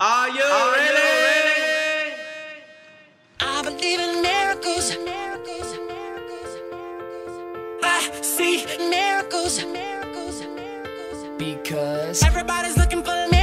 Are you ready? I believe in miracles. I see miracles. Because Everybody's looking for miracles.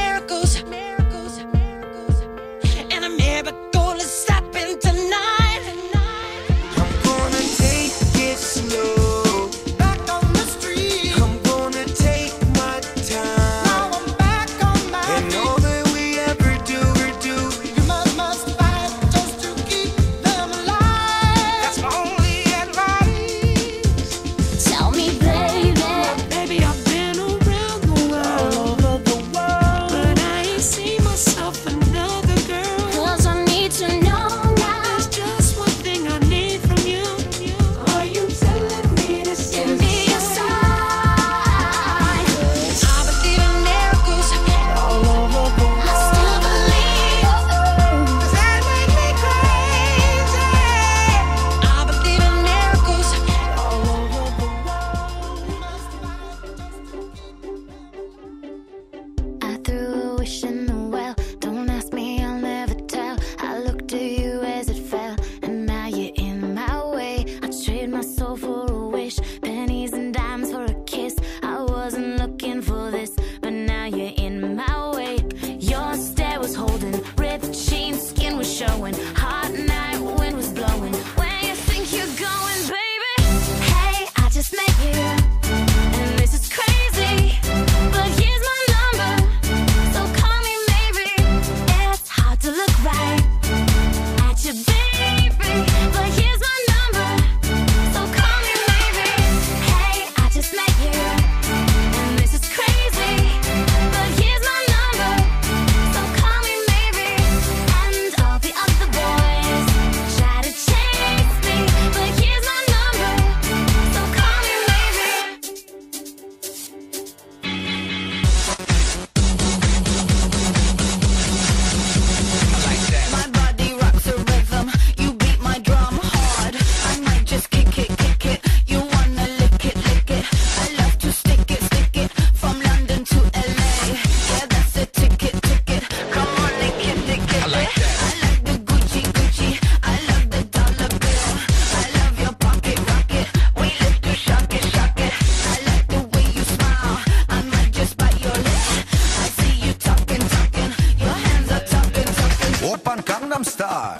Style.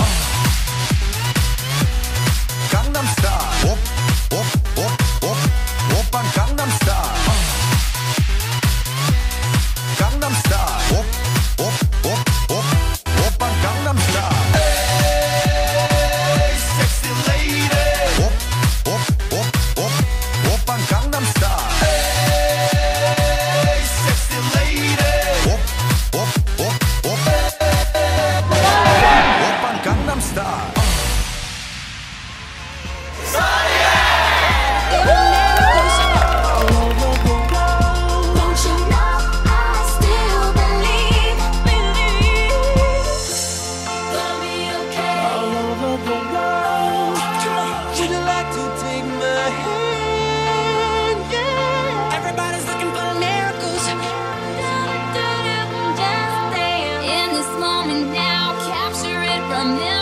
Gangnam Style. Op, op, op, op. Oppan Gangnam Style. Gangnam Style. Op, op, op, I'm